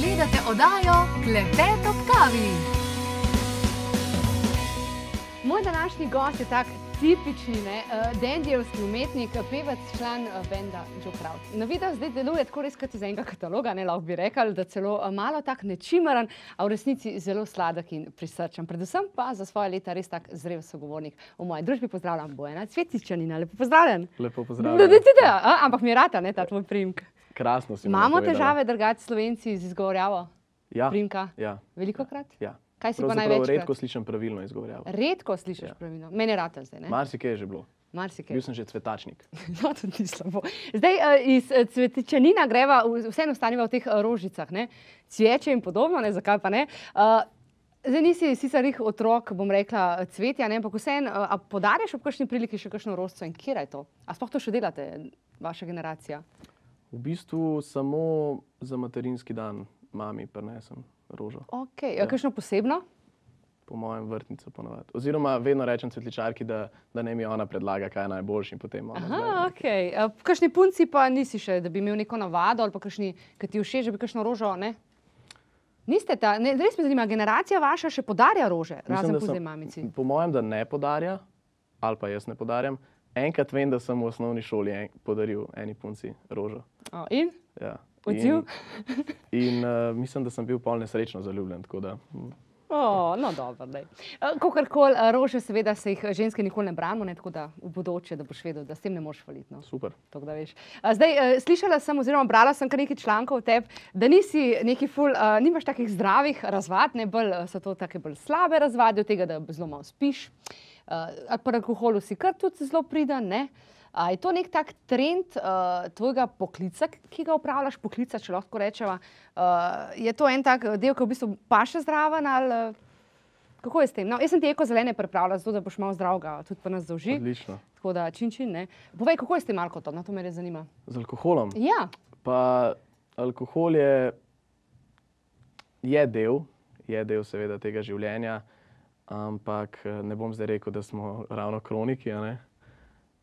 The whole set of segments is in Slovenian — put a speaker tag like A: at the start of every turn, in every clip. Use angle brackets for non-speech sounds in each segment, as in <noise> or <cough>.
A: Gledate oddajo Klepet ob kavi.
B: Moj današnji gost je tak tipični ne, uh, dendijevski umetnik, pevec, član uh, benda Joe Crowd. Na videu zdaj deluje tako res kot iz enega kataloga, ne lahko bi rekel, da celo uh, malo tak nečimaren, a v resnici zelo sladek in prisrčen. Predvsem pa za svoje leta res tak zrel sogovornik. V moji družbi pozdravljam Bojana Cvetičanina, lepo pozdravljen.
C: Lepo
B: Da,
C: pozdravljen.
B: da, da, da, a, ampak mi je rata, ne ta tvoj primek.
C: Krasno si
B: Imamo težave, drugače slovenci z izgovorjavo
C: Ja,
B: primka?
C: ja,
B: Veliko krat?
C: ja.
B: Kaj si pa največkrat?
C: redko slišim pravilno izgovorjavo.
B: Redko slišiš
C: Ja.
B: pravilno. Mene rata zdaj, ne?
C: Marsikaj je že bilo.
B: Marsikaj.
C: Bil sem že cvetačnik. <laughs>
B: No, tudi ni slabo. Zdaj uh, iz uh, cvetečanina greva, vseeno staniva v teh uh, rožicah, ne? cveče in podobno, ne? zakaj pa ne. Uh, zdaj nisi sicer jih otrok, bom rekla, cvetja, ne? ampak vseeno, uh, a podarjaš ob kakšni priliki še kakšno rožico in kje je to? A sploh to še delate, vaša generacija?
C: V bistvu samo za materinski dan mami prinesem rožo.
B: Okay. Ja. Kakšno posebno?
C: Po mojem vrtnicu ponovadi. Oziroma vedno rečem cvetličarki, da, da ne mi ona predlaga, kaj je najboljši in potem ona
B: Aha, ok. Uh, kakšni punci pa nisi še, da bi imel neko navado ali pa kakšni, ki ti všeč, da bi kakšno rožo, ne? Niste ta, ne, res me zanima, generacija vaša še podarja rože, razen po
C: sem-
B: zdaj mamici.
C: Po mojem, da ne podarja, ali pa jaz ne podarjam. Enkrat vem, da sem v osnovni šoli en, podaril eni punci rožo.
B: O, in?
C: Ja.
B: Odziv?
C: In, in uh, mislim, da sem bil pol nesrečno zaljubljen. tako Da, mm,
B: O, no, dobro. Kakorkoli, rože, seveda, se jih ženske nikoli ne branimo, ne, tako da v bodoče, da boš vedel, da s tem ne moreš faliti. No.
C: super.
B: Tako da veš. A, Zdaj, eh, slišala sem, oziroma brala sem kar nekaj člankov o tebi, da nisi neki ful, uh, nimaš takih zdravih razvad, ne bolj eh, so to take bolj slabe razvade, od tega, da zelo malo spiš. Uh, ali pa alkoholu si kar tudi zelo pridan. Ne? A je to nek tak trend uh, tvojega poklica, ki ga upravljaš, poklica, če lahko rečemo? Uh, je to en tak del, ki v bistvu paše zraven? Ali, eh, kako je s tem? No, jaz sem ti eko zelene pripravila, zato da boš malo zdravega, tudi pa nas zauži.
C: Odlično.
B: Tako da, čin, čin, ne. Povej, kako je s tem alkoholom, no, to me res zanima.
C: Z alkoholom.
B: Ja,
C: Pa alkohol je, je del, je del seveda tega življenja, ampak eh, ne bom zdaj rekel, da smo ravno kroniki. ne.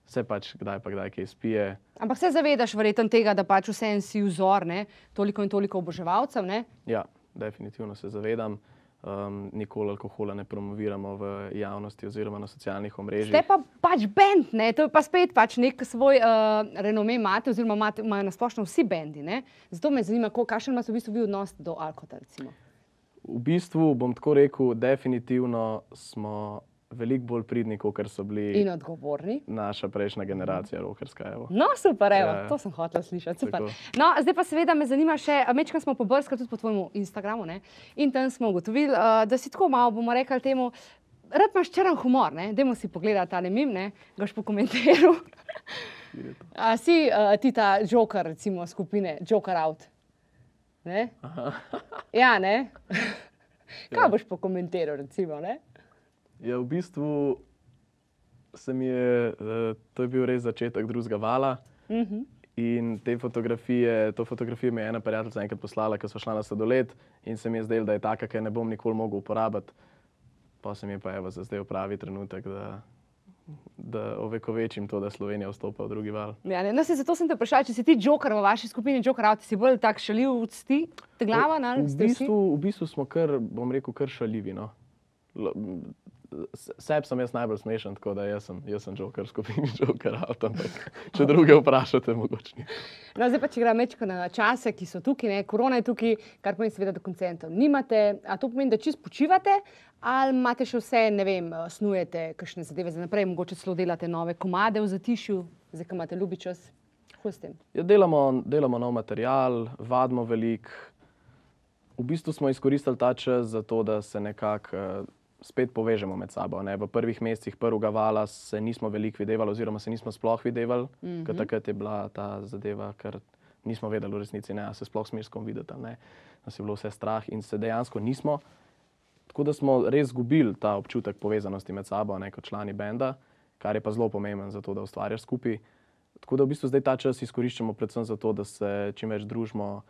C: Vse pač kdaj pa kdaj kaj spije.
B: ampak se zavedaš verjetno tega, da pač vsem si vzor, ne, toliko in toliko oboževalcev, ne.
C: Ja, definitivno se zavedam. Um, nikoli alkohola ne promoviramo v javnosti oziroma na socialnih omrežjih.
B: Ste pa pač bend, ne, to je pa spet pač nek svoj uh, renome imate, oziroma imate, imajo nasplošno vsi bendi, ne. Zato me zanima, kakšen imaš v bistvu bil odnos do alkohola, recimo.
C: V bistvu bom tako rekel, definitivno smo veliko bolj pridni, kot so bili
B: In odgovorni.
C: naša prejšnja generacija, rokerska. Evo.
B: No, super, evo,
C: Ja, ja.
B: to sem hotel slišati. No, zdaj pa seveda me zanima še, mečkam smo pobrskali tudi po tvojem Instagramu ne? in tam smo ugotovili, uh, da si tako malo, bomo rekli temu, rad imaš črn humor, ne? Dajmo si pogledati ta mim, ne, ga boš pokomentiral. A si uh, ti ta joker, recimo, skupine Joker Out? Ne? Ja, ne? <laughs> Kaj
C: Ja.
B: boš pokomentiral, recimo, ne?
C: Ja, v bistvu se mi je, eh, to je bil res začetek drugega vala.
B: Mhm.
C: In te fotografije, to fotografijo mi je ena prijateljica enkrat poslala, ko smo šla na sladoled in se mi je zdelo, da je taka, ki ne bom nikoli mogel uporabiti. Pa se mi je pa evo za zdaj pravi trenutek, da, da ovekovečim to, da Slovenija vstopa v drugi val.
B: Ja, ne, no, se, zato sem te vprašal, če si ti joker v vaši skupini, joker out, si bolj tak šaljiv, ti, te glava,
C: V
B: vsi?
C: bistvu, v bistvu smo kar, bom rekel, kar šaljivi. No. Seb sem jaz najbolj smešen, tako da jaz sem, jaz sem joker skupini Joker Out, ampak če druge vprašate, mogoče.
B: No, zdaj pa, če gremo mečko na čase, ki so tukaj, ne, korona je tukaj, kar pomeni, seveda, da koncertov nimate. A to pomeni, da čist počivate, ali imate še vse, ne vem, snujete kakšne zadeve za naprej, mogoče celo delate nove komade v zatišju, zdaj, imate ljubi čas.
C: Ja, delamo, delamo nov material, vadimo veliko. V bistvu smo izkoristili ta čas za to, da se nekako uh, spet povežemo med sabo. Ne? V prvih mesecih prvega vala se nismo veliko videvali, oziroma se nismo sploh videvali, mm -hmm. ker takrat je bila ta zadeva, ker nismo vedeli v resnici, ne, se sploh smeš kom videti, ne. Nas je bilo vse strah in se dejansko nismo. Tako da smo res izgubili ta občutek povezanosti med sabo, ne kot člani benda, kar je pa zelo pomemben za to, da ustvarjaš skupaj. Tako da v bistvu zdaj ta čas izkoriščamo predvsem zato, da se čim več družimo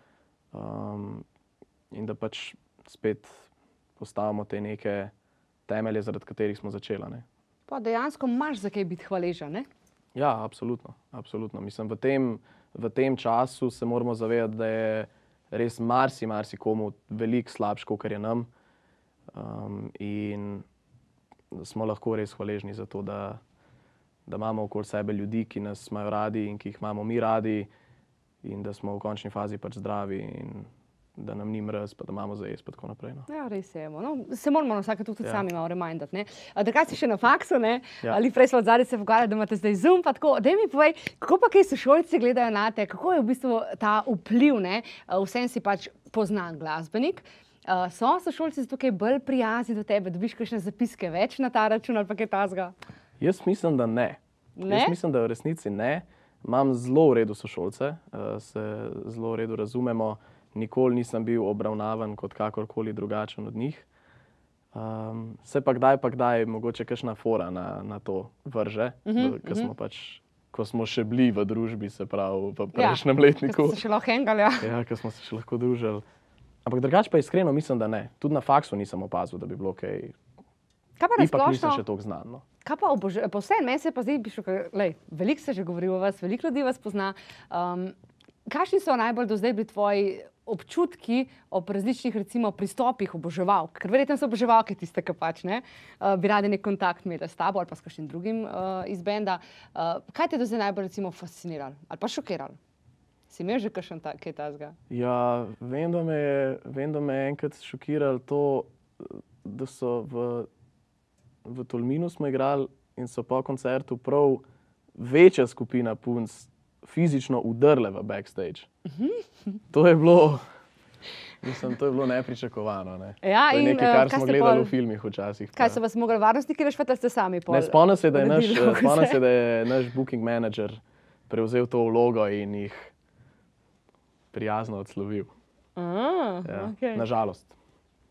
C: um, in da pač spet postavimo te neke temelje, zaradi katerih smo začeli.
B: Pa dejansko imaš za kaj biti hvaležen. ne?
C: Ja, absolutno. absolutno. Mislim, v, tem, v tem času se moramo zavedati, da je res marsi, marsi komu veliko slabš, kot je nam. Um, in smo lahko res hvaležni za to, da, da imamo okoli sebe ljudi, ki nas imajo radi in ki jih imamo mi radi, in da smo v končni fazi pač zdravi. In, Da nam ni mrz, pa da imamo za jesti, in tako naprej. No.
B: Ja, res je. No, se moramo na vsake tudi
C: Ja.
B: sami malo remindati. Takrat si še na faksu, ne?
C: Ja.
B: ali prej smo zadnji se pogovarjali, da imate zdaj zoom. pa Tako, da mi povej, kako pa kaj sošolci gledajo na te, kako je v bistvu ta vpliv, ne? vsem si pač poznan glasbenik. Uh, so sošolci zato kaj bolj prijazni do tebe, dobiš kakšne zapiske več na ta račun ali pa kaj tasga?
C: Jaz mislim, da ne.
B: Ne?
C: Jaz mislim, da v resnici ne. Imam zelo v redu sošolce, uh, se zelo v redu razumemo. Nikoli nisem bil obravnavan kot kakorkoli drugačen od njih. Um, se pa kdaj, pa kdaj, mogoče kakšna fora na, na to vrže, uh -huh, smo pač, ko smo še bili v družbi, se pravi v
B: Ja,
C: prejšnjem ja, letniku.
B: Se še lahko hengali. Ja.
C: Ja, ko smo se še lahko družili. Ampak drugače pa iskreno mislim, da ne. Tudi na faksu nisem opazil, da bi bilo kaj.
B: Kaj pa
C: Ipak nisem
B: nasplošno?
C: še tako znan. No.
B: Kaj pa obože, pa vse, meni se pa zdi, lej, veliko se že govori o vas, veliko ljudi vas pozna. Um, kakšni so najbolj do zdaj bili tvoji občutki ob različnih recimo, pristopih oboževalk? Ker verjetno so oboževalke tiste, ki pač ne, uh, bi radi nek kontakt imeli s tabo ali pa s kakšnim drugim uh, iz benda. Uh, kaj te do zdaj najbolj recimo, fasciniralo ali pa šokiralo? Si imel že kakšen ta, kaj tasga?
C: Ja, vem, da me je, vem, da me je enkrat šokiralo to, da so v, v Tolminu smo igrali in so po koncertu prav večja skupina punc fizično udrle v backstage. To je bilo, mislim, to je bilo nepričakovano. Ne?
B: Ja,
C: to je
B: in,
C: nekaj,
B: eh,
C: kar
B: kaj
C: smo gledali
B: pol-
C: v filmih včasih.
B: Kaj
C: pa-
B: so vas mogli varnostniki rešiti, ste sami pol?
C: Ne, spomnim se, da je naš,
B: vse?
C: se, da je naš booking manager prevzel to vlogo in jih prijazno odslovil.
B: Ah,
C: Ja.
B: okej.
C: Nažalost.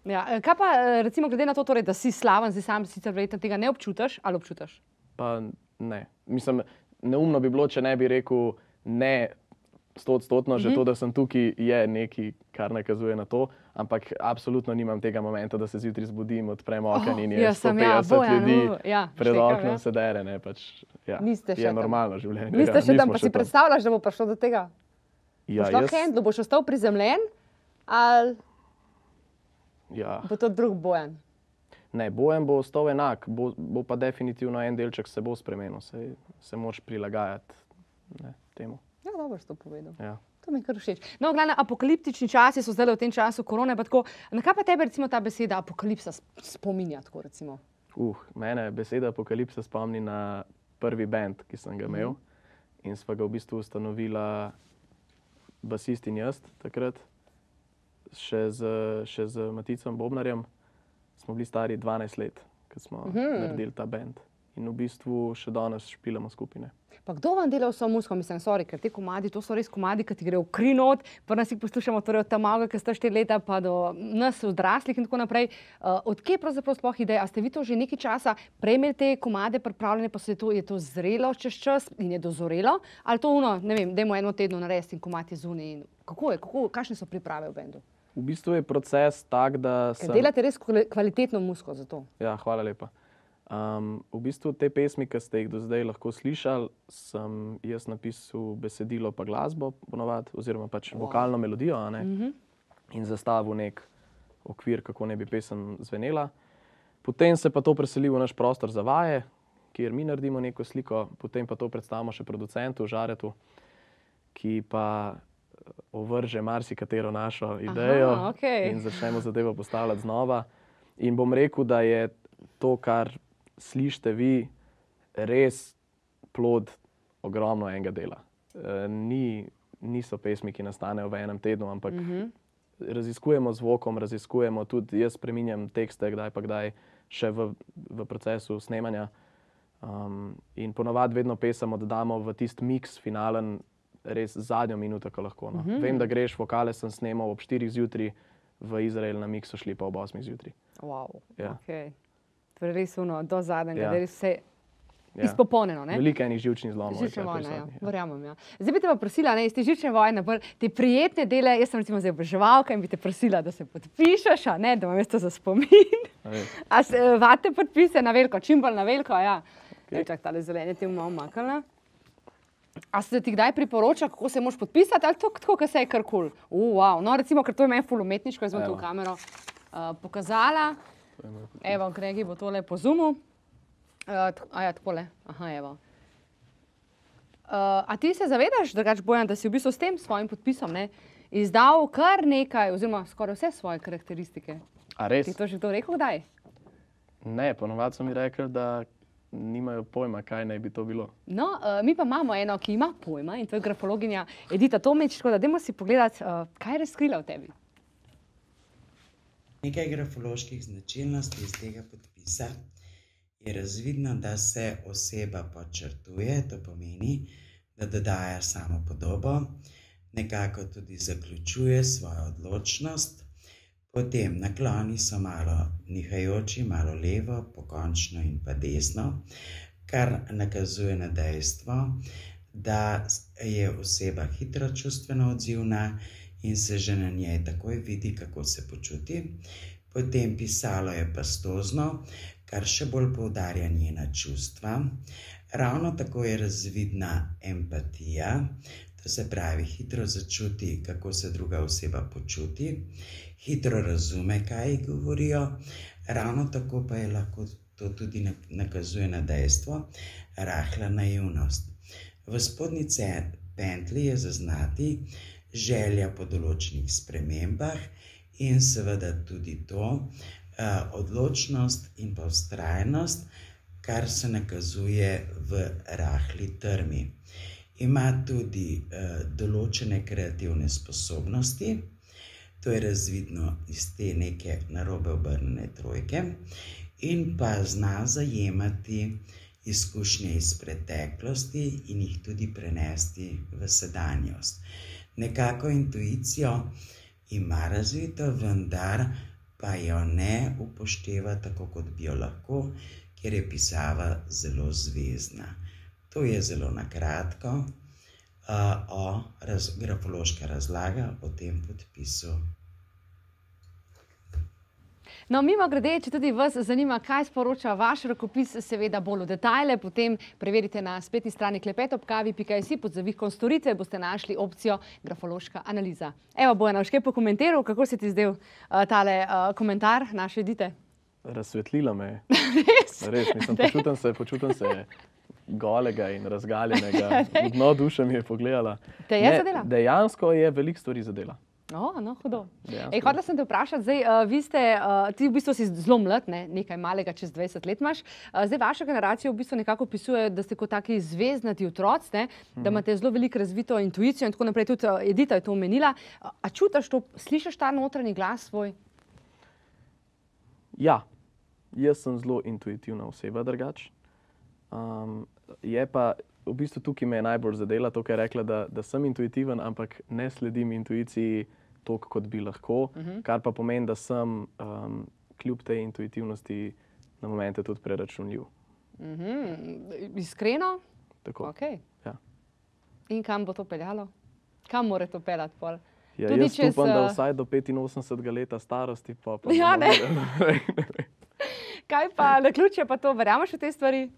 B: Ja, eh, kaj pa, eh, recimo, glede na to, torej, da si slaven, zdaj sam sicer verjetno tega ne občutiš ali občutiš?
C: Pa ne. Mislim, neumno bi bilo, če ne bi rekel ne. Stotodstotno,
B: Mhm.
C: že to, da sem tukaj, je nekaj, kar nakazuje na to, ampak absolutno nimam tega momenta, da se zjutraj zbudim, odprem okno in je
B: ja,
C: 150
B: Bojan,
C: ljudi
B: uh, ja,
C: pred
B: štekam,
C: oknom
B: ja.
C: se dere. Ne, pač, ja,
B: Niste
C: je
B: tam.
C: normalno življenje.
B: Niste
C: ja,
B: še tam, pa si predstavljaš, da bo prišlo do tega?
C: Ja,
B: boš
C: jaz,
B: handlo, boš ostal prizemljen ali
C: ja.
B: bo to drug bojan?
C: Ne, bojem bo ostal enak, bo, bo pa definitivno en delček se bo spremenil, se, se moraš prilagajati ne, temu.
B: Ja, dobro si to povedal.
C: Ja.
B: To mi je kar všeč. No, glavno, apokaliptični časi so zdaj v tem času korone. Tako, na kaj pa tebe recimo ta beseda apokalipsa sp- spominja? Tako, recimo?
C: Uh, mene beseda apokalipsa spomni na prvi bend, ki sem ga imel. In sva ga v bistvu ustanovila basist in jaz takrat, še z, še z Maticom Bobnarjem. Smo bili stari 12 let, ko smo uh -huh. naredili ta bend. In v bistvu še danes špilamo skupine.
B: Pa kdo vam dela vso muziko? Mislim, sorry, ker te komadi, to so res komadi, ki ti gre v kri not, pa nas jih poslušamo torej od tam malega, ki ste štiri leta, pa do nas odraslih in tako naprej. Uh, Odkje pravzaprav sploh ideja? A ste vi to že nekaj časa prej imeli te komade pripravljene, pa se je to, je to zrelo čez čas in je dozorelo? Ali to uno, ne vem, dajmo eno tedno narediti in komati zunaj? in Kako je, kako, kakšne so priprave v bendu?
C: V bistvu je proces tak, da
B: Ker
C: sem.
B: delate res kvali- kvalitetno muziko za to.
C: Ja, hvala lepa. Um, v bistvu te pesmi, ki ste jih do zdaj lahko slišali, sem jaz napisal besedilo pa glasbo, ponovadi, oziroma pač wow. vokalno melodijo ne, mm -hmm. in zastavil nek okvir, kako ne bi pesem zvenela. Potem se pa to preseli v naš prostor za vaje, kjer mi naredimo neko sliko, potem pa to predstavimo še producentu, Žaretu, ki pa ovrže marsikatero našo idejo
B: okej.
C: in začnemo zadevo postavljati znova. In bom rekel, da je to, kar slišite vi, res plod ogromno enega dela. E, ni, niso pesmi, ki nastanejo v enem tednu, ampak mm -hmm. raziskujemo zvokom, raziskujemo tudi jaz, spremenjam tekste, kdaj pa kdaj, še v, v procesu snemanja. Um, in ponovadi vedno pesem oddamo v tisti miks, finalen, res zadnjo minuto, ko lahko. No. Mm -hmm. Vem, da greš, vokale sem snemal ob 4 zjutraj, v Izrael na miksu šli pa ob 8 zjutraj.
B: Wow.
C: Ja.
B: Okay. Torej, res uno, do zadnjega,
C: Ja.
B: da res vse
C: Ja.
B: izpopolnjeno. ne?
C: Veliko enih živčnih zlomov. je
B: Živčna
C: tule
B: vojna, ja.
C: ja.
B: verjamem. Ja. Zdaj bi te pa prosila, ne, iz te živčne vojne, bolj te prijetne dele. Jaz sem recimo zdaj oboževalka in bi te prosila, da se podpišeš, a ne, da imam mesto za spomin.
C: A.
B: A se eh, vate podpise na veliko, čim bolj na veliko, ja. Okay. Čak, tale zelene ti bomo omaknila. A se ti kdaj priporoča, kako se moraš podpisati, ali to, tako, kot se je kar kul? Cool? Uh, wow. No, recimo, ker to je meni ful umetniško, jaz bom to v kamero uh, pokazala. Evo, Gregi bo tole po zumu. Uh, tk- a ja, takole. Aha, evo. Uh, a ti se zavedaš, drugač Bojan, da si v bistvu s tem svojim podpisom ne, izdal kar nekaj, oziroma skoraj vse svoje karakteristike?
C: A res?
B: Ti to že kdo rekel, kdaj?
C: Ne, ponovadi so mi rekli, da nimajo pojma, kaj naj bi to bilo.
B: No, uh, mi pa imamo eno, ki ima pojma in to je grafologinja Edita Tomič, tako da dajmo si pogledati, uh, kaj je razkrila v tebi.
D: Nekaj grafoloških značilnosti iz tega podpisa je razvidno, da se oseba podčrtuje, to pomeni, da dodaja samo podobo, nekako tudi zaključuje svojo odločnost, potem nakloni so malo nihajoči, malo levo, pokončno in pa desno, kar nakazuje na dejstvo, da je oseba hitro čustveno odzivna in se že na njej takoj vidi, kako se počuti. Potem pisalo je pastozno, kar še bolj poudarja njena čustva. Ravno tako je razvidna empatija, to se pravi, hitro začuti, kako se druga oseba počuti, hitro razume, kaj govorijo, ravno tako pa je lahko to tudi na- nakazuje na dejstvo, rahla naivnost. V spodnjice pentli je zaznati želja po določenih spremembah in seveda tudi to, eh, odločnost in pa ustrajnost, kar se nakazuje v rahli trmi. Ima tudi eh, določene kreativne sposobnosti, to je razvidno iz te neke narobe obrnjene trojke, in pa zna zajemati izkušnje iz preteklosti in jih tudi prenesti v sedanjost. Nekako intuicijo ima razvito, vendar pa jo ne upošteva tako, kot bi jo lahko, ker je pisava zelo zvezdna. To je zelo na kratko uh, o raz, grafološka razlaga o tem podpisu.
B: No, mimo grede, če tudi vas zanima, kaj sporoča vaš rokopis, seveda bolj v detajle, potem preverite na spletni strani klepetopkavi.si pod zavihkom storitve boste našli opcijo grafološka analiza. Evo, Bojan, boš kaj pokomentiral, kako se ti zdel uh, tale uh, komentar naše edite?
C: Razsvetlila me je. <laughs>
B: Res?
C: Res, mislim, počutim se, počutim se golega in razgaljenega. <laughs> V dno duše mi je pogledala.
B: Te je
C: Ne,
B: zadela?
C: Dejansko je veliko stvari zadela.
B: O, no, hudo. Ej, hodila sem te vprašati, zdaj, uh, vi ste, uh, ti v bistvu si zelo mlad, ne? nekaj malega, čez 20 let imaš. Uh, zdaj vaša generacija v bistvu nekako opisuje, da ste kot taki zvezdnati otroci, ne? da imate zelo veliko razvito intuicijo in tako naprej. Tudi uh, Edita je to omenila. Uh, a čutiš to, slišiš ta notranji glas svoj?
C: Ja, jaz sem zelo intuitivna oseba, drugače. Um, je pa v bistvu tukaj me je najbolj zadela to, kar je rekla, da, da sem intuitiven, ampak ne sledim intuiciji toliko, kot bi lahko. Uh -huh. Kar pa pomeni, da sem um, kljub tej intuitivnosti na momente tudi preračunljiv.
B: Mhm. Iskreno?
C: Tako.
B: Okay.
C: Ja.
B: In kam bo to peljalo? Kam mora to peljati? Pol?
C: Ja,
B: Tudi
C: jaz
B: čez,
C: upam, da vsaj do 85 let starosti. Pa, pa
B: Ja,
C: bomo
B: ne.
C: videli. <laughs>
B: Kaj pa na ključe, pa to verjameš v te stvari?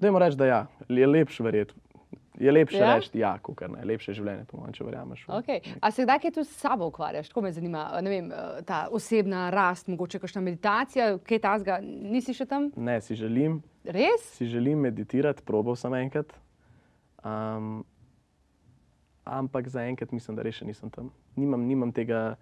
C: Dajmo reči, da ja. je lepše verjeti. Je lepše
B: Ja?
C: reči, ja, kot ne. Lepše življenje, po mojem, če verjameš.
B: Okay. A se kdaj kaj tu s sabo ukvarjaš? Tako me zanima, ne vem, eh, ta osebna rast, mogoče kakšna meditacija, kaj tasga, nisi še tam?
C: Ne, si želim,
B: Res?
C: si želim meditirati, probal sem enkrat. Um, ampak zaenkrat mislim, da res še nisem tam. Nimam, nimam tega,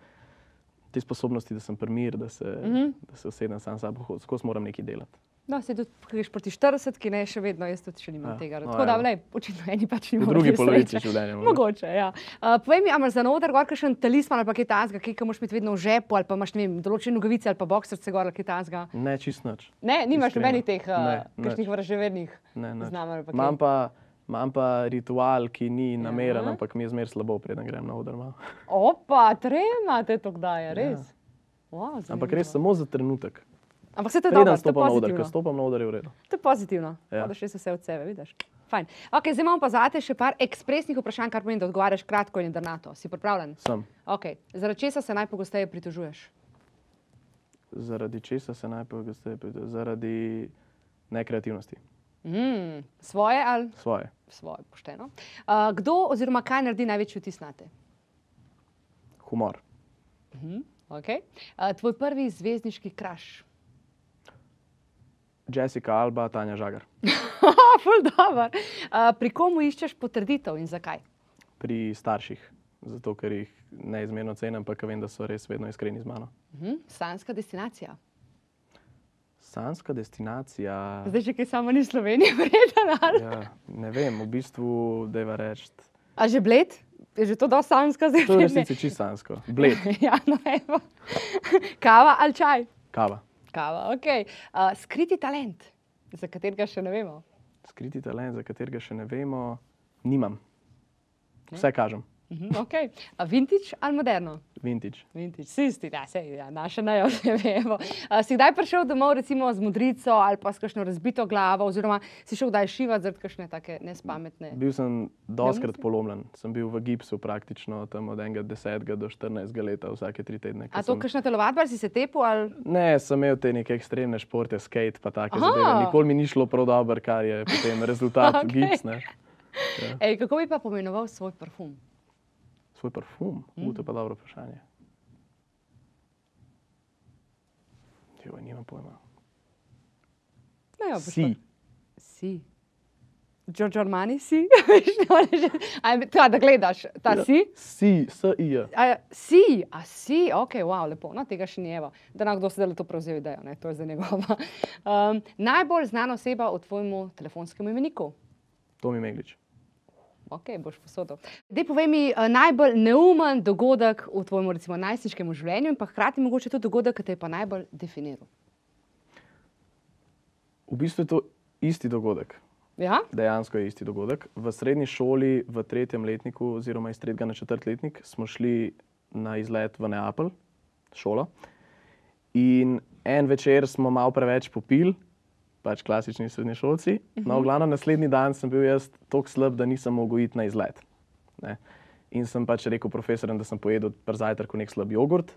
C: te sposobnosti, da sem primir, da se, mm. -hmm. da se usedem sam s sabo, skozi moram nekaj delati.
B: No, se tudi greš proti 40, ki ne še vedno, jaz tudi še nimam
C: Ja,
B: tega.
C: no,
B: Tako da, lej, očitno eni pač
C: V
B: nimajo.
C: drugi
B: te
C: polovici življenja. mogoče.
B: Ja. Uh, povej mi, imaš za noter gor kakšen talisman ali pa kaj tasga, ki ga moraš imeti vedno v žepu, ali pa imaš, ne vem, določene nogavice ali pa boksarce gor ali kaj tasga.
C: Ne, čist nič.
B: Ne, nimaš nobenih teh, uh,
C: Ne,
B: kakšnih vraževernih
C: Ne,
B: znamenj.
C: Imam pa, imam pa ritual, ki ni nameren,
B: Ja.
C: ampak mi je zmer slabo, preden grem na oder.
B: Opa, tremate to kdaj, res.
C: Ja.
B: Wow,
C: Ampak res samo za trenutek.
B: Ampak se to dobro, to je
C: stopam na oder,
B: pozitivno.
C: ko stopam na oder, je v redu.
B: To je pozitivno. Ja. Da še vse od sebe, vidiš. Fajn. Okay, zdaj imamo pa zate še par ekspresnih vprašanj, kar pomeni, da odgovarjaš kratko in jedrnato. Si pripravljen?
C: Sem.
B: Okay. Zaradi česa se najpogosteje pritožuješ?
C: Zaradi česa se najpogosteje pritožujem? Zaradi nekreativnosti.
B: Mm, svoje ali
C: Svoje.
B: svoje, pošteno. Uh, kdo oziroma kaj naredi največji vtis na te?
C: Humor.
B: Okay. Uh, tvoj prvi zvezdniški kraš.
C: Jessica Alba, Tanja Žagar. <laughs>
B: Ful dobro. Uh, pri komu iščeš potrditev in zakaj?
C: Pri starših, zato ker jih neizmerno cenim, pa vem, da so res vedno iskreni z mano.
B: Mhm. Sanska destinacija.
C: Sanska destinacija.
B: Zdaj, če kaj samo ni Slovenija, ali?
C: Ja, ne vem, v bistvu, da je reči.
B: A že bled? Je že to dosti sanska zdaj?
C: To je resnici čisto sansko. Bled, <laughs>
B: ja, no, evo. Kava ali čaj?
C: kava.
B: Kava, ok. Uh, skriti talent, za katerega še ne vemo.
C: Skriti talent, za katerega še ne vemo, nimam. Vse kažem,
B: Mhm, okay. A vintage ali moderno?
C: vintage.
B: Vintage, vsi isti, da se ja, naše najo ne <laughs> vemo. A, si kdaj prišel domov recimo z modrico ali pa s kakšno razbito glavo, oziroma si šel kdaj šivati zaradi kakšne take nespametne?
C: Bil sem doskrat polomljen, sem bil v gipsu praktično tam od 1 10 do 14 leta, vsake tri tedne.
B: A to
C: sem-
B: kakšna telovadba si se tepel ali?
C: Ne, sem imel te neke ekstremne športe, skate pa take
B: Aha.
C: zadeve. Nikoli mi ni šlo prav dobro, kar je potem rezultat <laughs> okay. gips. Ne.
B: Ej, kako bi pa pomenoval svoj parfum?
C: Svoj parfum, mm. uh, to je pa dobro vprašanje. Jo, nimam pojma.
B: Ne, ja,
C: Si,
B: Si. Giorgio Armani si? <laughs> Veš, moreš že- A ta, da gledaš, ta
C: Ja.
B: si?
C: si, s i j.
B: A, si, a si, ok, wow, lepo, no tega še ni evo. Da nam kdo sedaj to prevzel idejo, ne, to je za njegova. <laughs> Um, najbolj znana oseba v tvojem telefonskem imeniku?
C: Tomi Meglič.
B: Ok, boš posodil. Dej povej mi uh, najbolj neumen dogodek v tvojem recimo najstniškem življenju in pa hkrati mogoče tudi dogodek, ki te je pa najbolj definiral.
C: V bistvu je to isti dogodek.
B: Ja?
C: Dejansko je isti dogodek. V srednji šoli, v tretjem letniku, oziroma iz tretjega na četrt letnik, smo šli na izlet v Neapelj, šolo. In en večer smo malo preveč popili, pač klasični srednješolci. No, v glavnem naslednji dan sem bil jaz tako slab, da nisem mogel iti na izlet. Ne. In sem pač rekel profesorjem, da sem pojedel pri zajtrku nek slab jogurt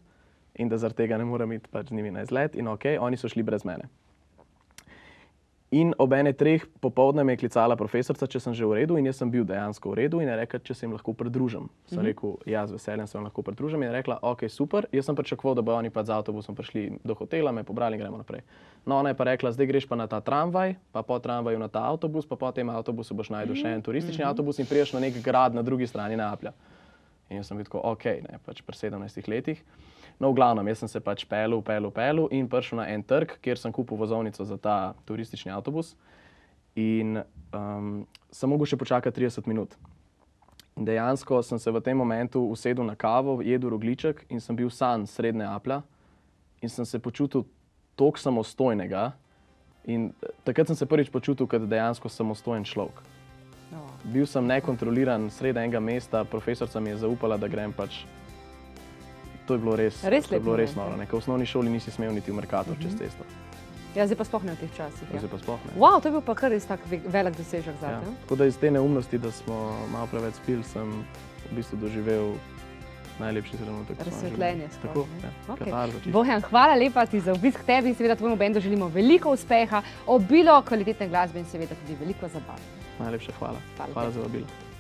C: in da zaradi tega ne morem iti pač z njimi na izlet. In ok, oni so šli brez mene. In ob ene treh popovdne me je klicala profesorica, če sem že v redu, in jaz sem bil dejansko v redu, in je rekla, če se jim lahko pridružim. Sem mm -hmm. rekel, ja, z veseljem se vam lahko pridružim. In je rekla, ok, super. Jaz sem pričakoval, da bodo oni pa z avtobusom prišli do hotela, me pobrali in gremo naprej. No, ona je pa rekla, zdaj greš pa na ta tramvaj, pa po tramvaju na ta avtobus, pa po tem avtobusu boš najdel še en turistični avtobus in priješ na nek grad na drugi strani Naplja. In jaz sem bil tako, ok, ne, pač pri 17 letih. No, v glavnem, jaz sem se pač pelil, pelil, pelil in prišel na en trg, kjer sem kupil vozovnico za ta turistični avtobus. In um, sem mogel še počakati 30 minut. In dejansko sem se v tem momentu usedel na kavo, jedel rogliček in sem bil sam srednje Apla in sem se počutil tako samostojnega. In eh, takrat sem se prvič počutil kot dejansko samostojen človek. Bil sem nekontroliran sredi enega mesta, profesorica mi je zaupala, da grem pač. To je bilo res,
B: Res
C: to je bilo res noro.
B: ja.
C: ne. Ker V osnovni šoli nisi smel niti v Merkator čez cesto.
B: Ja, zdaj pa sploh ne v teh časih. Ja.
C: Zdaj pa sploh ne.
B: Wow, to je bil pa kar res tak ve- velik dosežek za
C: Ja.
B: te.
C: Tako da iz te neumnosti, da smo malo preveč spili, sem v bistvu doživel najlepši trenutek.
B: Razsvetljenje
C: Tako, ja. Katarza čisto.
B: Bojan, hvala lepa ti za obisk tebi in seveda tvojemu bendu želimo veliko uspeha, obilo kvalitetne glasbe in seveda tudi veliko zabave.
C: Najlepša hvala.
B: Hvala
C: Hvala za vabilo.